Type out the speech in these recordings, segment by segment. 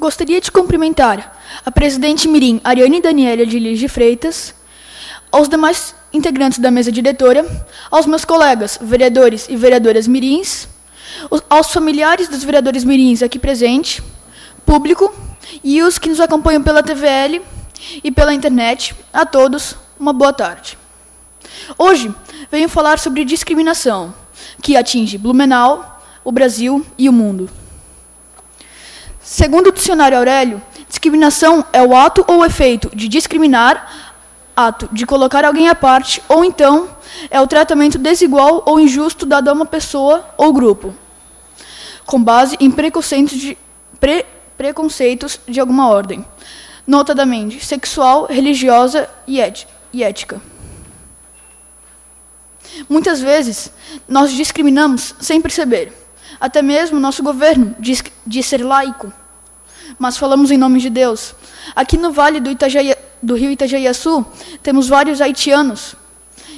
Gostaria de cumprimentar a presidente Mirim Ariane Daniela de Liz de Freitas, aos demais integrantes da mesa diretora, aos meus colegas, vereadores e vereadoras mirins, aos familiares dos vereadores mirins aqui presentes, público e os que nos acompanham pela TVL e pela internet, a todos, uma boa tarde. Hoje venho falar sobre discriminação, que atinge Blumenau, o Brasil e o mundo. Segundo o dicionário Aurélio, discriminação é o ato ou efeito de discriminar, ato de colocar alguém à parte, ou então é o tratamento desigual ou injusto dado a uma pessoa ou grupo, com base em preconceitos de, pre, preconceitos de alguma ordem, notadamente sexual, religiosa e, e ética. Muitas vezes, nós discriminamos sem perceber. Até mesmo nosso governo diz, diz ser laico, mas falamos em nome de Deus. Aqui no Vale do, Itajaí, do Rio Itajaiaçu, temos vários haitianos,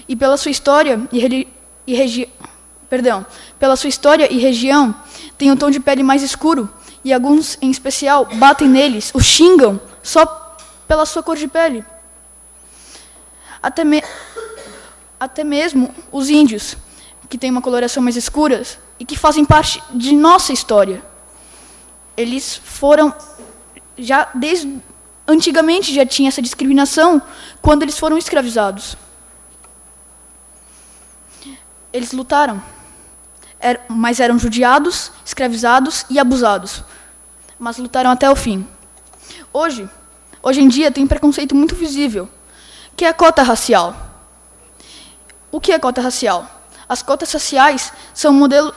e pela sua história e, e regi, perdão, pela sua história e região, têm um tom de pele mais escuro, e alguns, em especial, batem neles, os xingam, só pela sua cor de pele. Até, me, até mesmo os índios, que têm uma coloração mais escura e que fazem parte de nossa história. Eles foram já desde antigamente já tinha essa discriminação quando eles foram escravizados. Eles lutaram, mas eram judiados, escravizados e abusados mas lutaram até o fim. Hoje, hoje em dia tem um preconceito muito visível, que é a cota racial. O que é cota racial? As cotas raciais são modelo,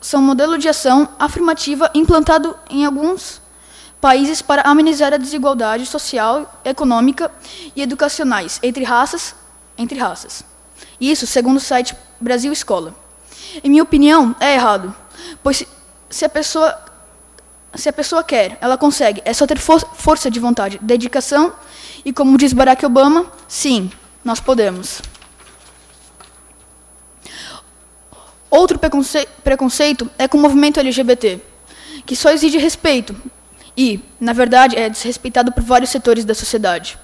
são modelo de ação afirmativa implantado em alguns países para amenizar a desigualdade social, econômica e educacionais entre raças, entre raças. Isso, segundo o site Brasil Escola. Em minha opinião, é errado, pois se a pessoa se a pessoa quer, ela consegue. É só ter for força de vontade, dedicação e, como diz Barack Obama, sim, nós podemos. Outro preconce preconceito é com o movimento LGBT, que só exige respeito e, na verdade, é desrespeitado por vários setores da sociedade.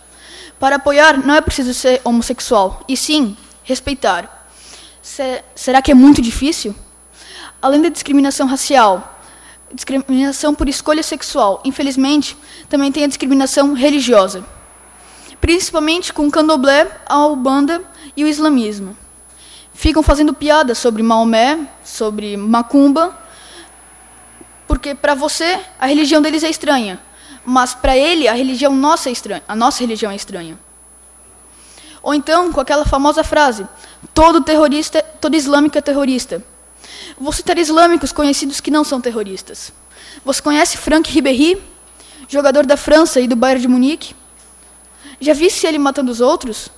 Para apoiar, não é preciso ser homossexual, e sim respeitar. Se será que é muito difícil? Além da discriminação racial, discriminação por escolha sexual. Infelizmente, também tem a discriminação religiosa, principalmente com o candomblé, a ubanda e o islamismo. Ficam fazendo piadas sobre Maomé, sobre macumba, porque para você a religião deles é estranha, mas para ele a religião nossa é estranha, a nossa religião é estranha. Ou então com aquela famosa frase: todo terrorista, todo islâmico é terrorista. Vou citar islâmicos conhecidos que não são terroristas. Você conhece Franck Ribéry, jogador da França e do Bayern de Munique? Já visse ele matando os outros?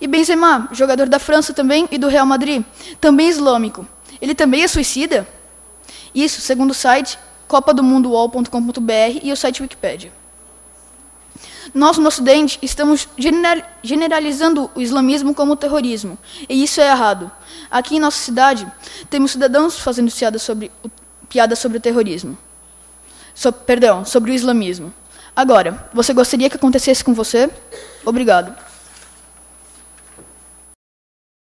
E Benzema, jogador da França também e do Real Madrid, também islâmico. Ele também é suicida? Isso, segundo o site copadomundoall.com.br e o site Wikipedia. Nós, no Ocidente, estamos generalizando o islamismo como terrorismo, e isso é errado. Aqui em nossa cidade, temos cidadãos fazendo piada sobre, piada sobre o terrorismo. So, perdão, sobre o islamismo. Agora, você gostaria que acontecesse com você? Obrigado.